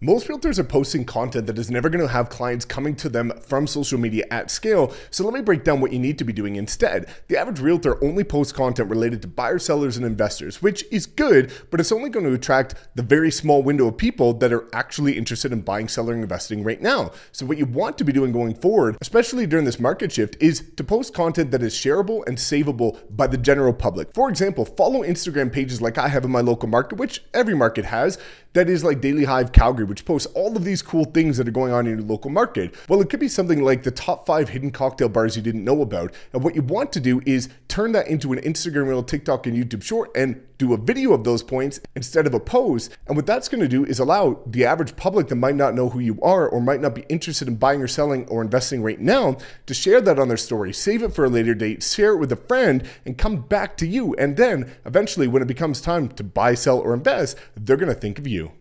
Most realtors are posting content that is never going to have clients coming to them from social media at scale. So let me break down what you need to be doing instead. The average realtor only posts content related to buyers, sellers, and investors, which is good, but it's only going to attract the very small window of people that are actually interested in buying, selling, investing right now. So what you want to be doing going forward, especially during this market shift, is to post content that is shareable and savable by the general public. For example, follow Instagram pages like I have in my local market, which every market has, that is like Daily Hive Calgary which posts all of these cool things that are going on in your local market. Well, it could be something like the top five hidden cocktail bars you didn't know about. And what you want to do is turn that into an Instagram reel, TikTok, and YouTube short and do a video of those points instead of a post. And what that's going to do is allow the average public that might not know who you are or might not be interested in buying or selling or investing right now to share that on their story, save it for a later date, share it with a friend, and come back to you. And then eventually, when it becomes time to buy, sell, or invest, they're going to think of you.